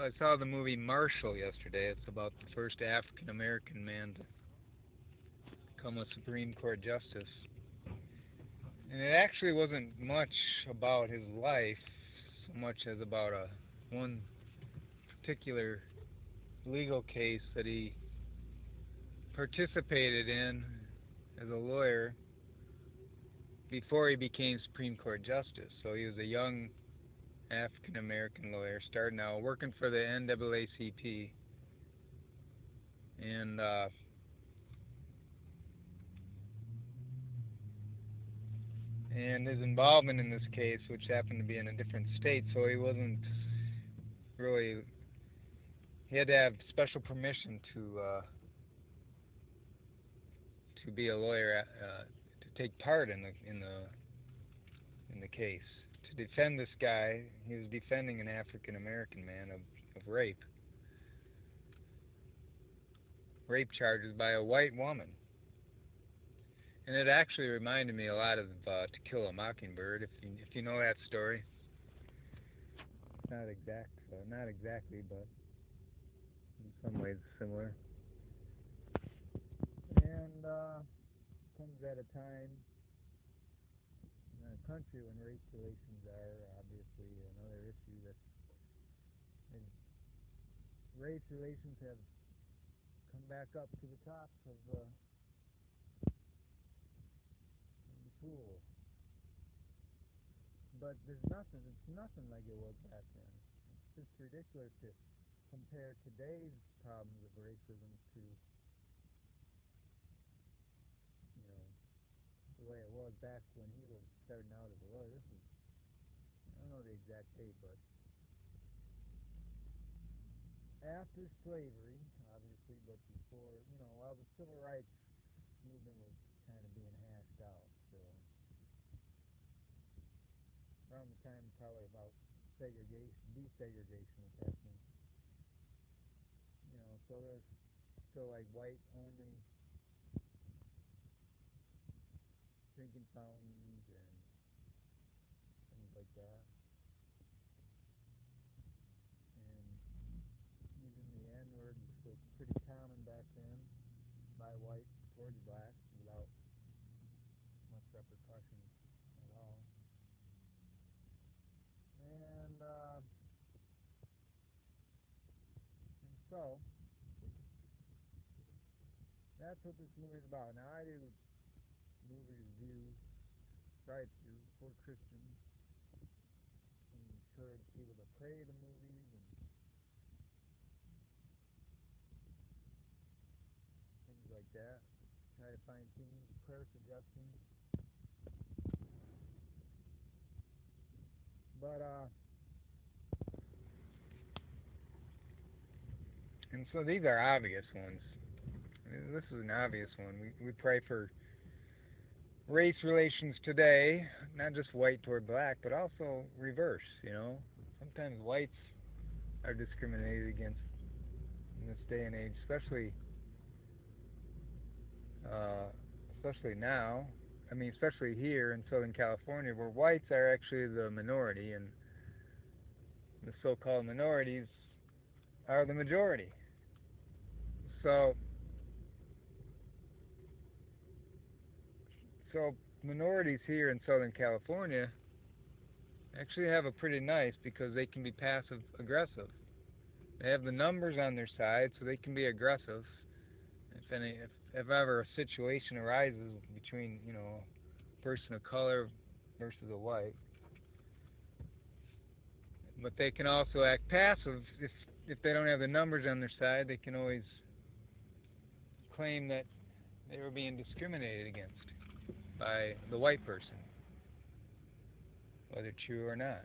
I saw the movie Marshall yesterday. It's about the first African American man to become a Supreme Court justice. And it actually wasn't much about his life so much as about a one particular legal case that he participated in as a lawyer before he became Supreme Court justice. So he was a young African American lawyer, starting out working for the NAACP, and uh, and his involvement in this case, which happened to be in a different state, so he wasn't really. He had to have special permission to uh, to be a lawyer, uh, to take part in the in the in the case to defend this guy. He was defending an African American man of, of rape. Rape charges by a white woman. And it actually reminded me a lot of uh, To Kill a Mockingbird, if you, if you know that story. Not exact, uh, not exactly, but in some ways similar. And uh, comes at a time country when race relations are obviously another issue that race relations have come back up to the top of, uh, the pool. But there's nothing, it's nothing like it was back then. It's just ridiculous to compare today's problems of racism to way it was back when he was starting out as a lawyer. This is, I don't know the exact date, but after slavery, obviously, but before, you know, while the civil rights movement was kind of being hashed out. So around the time probably about segregation, desegregation was happening. You know, so there's still like white only drinking fountains and things like that. And using the N-word was pretty common back then by whites towards blacks without much repercussion at all. And, uh, and so, that's what this movie is about. Now I do movie reviews, try to for Christians, and encourage people to pray the movies and things like that. Try to find things, prayer suggestions. But uh and so these are obvious ones. This is an obvious one. We we pray for race relations today, not just white toward black, but also reverse, you know. Sometimes whites are discriminated against in this day and age, especially uh, especially now. I mean, especially here in Southern California, where whites are actually the minority and the so-called minorities are the majority. So So minorities here in Southern California actually have a pretty nice because they can be passive aggressive. They have the numbers on their side, so they can be aggressive. If any, if, if ever a situation arises between, you know, a person of color versus a white, but they can also act passive if if they don't have the numbers on their side. They can always claim that they were being discriminated against by the white person, whether true or not.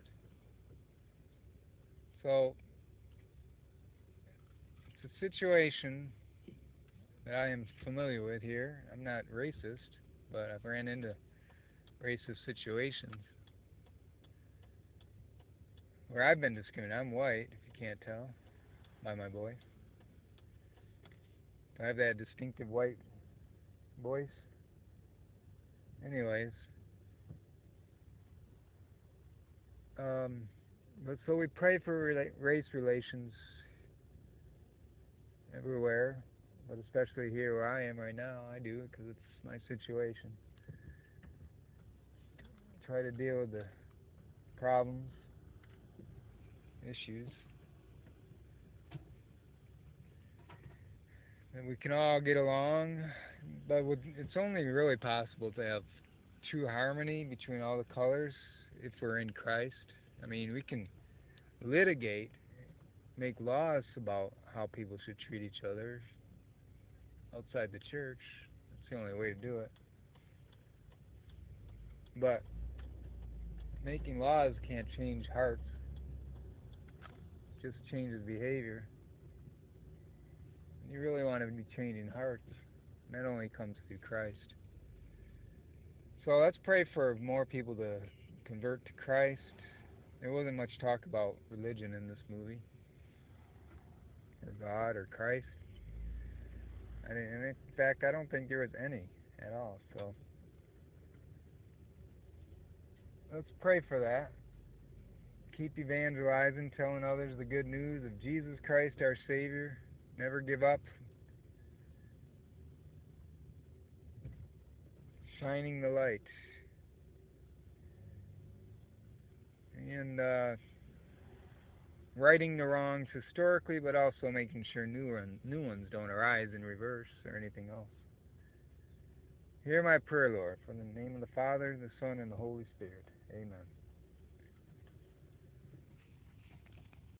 So, it's a situation that I am familiar with here. I'm not racist, but I've ran into racist situations where I've been discriminated. I'm white, if you can't tell, by my voice. I have that distinctive white voice. Anyways, um, But so we pray for rela- race relations everywhere, but especially here where I am right now. I do it because it's my situation. Try to deal with the problems, issues. And we can all get along, but with, it's only really possible to have true harmony between all the colors if we're in Christ. I mean, we can litigate, make laws about how people should treat each other outside the church. That's the only way to do it. But making laws can't change hearts. It just changes behavior. You really want to be changing hearts. And that only comes through Christ. So let's pray for more people to convert to Christ. There wasn't much talk about religion in this movie, or God, or Christ. I in fact, I don't think there was any at all. So let's pray for that. Keep evangelizing, telling others the good news of Jesus Christ, our Savior. Never give up. Shining the light. And uh, righting the wrongs historically, but also making sure new, new ones don't arise in reverse or anything else. Hear my prayer, Lord, from the name of the Father, the Son, and the Holy Spirit. Amen.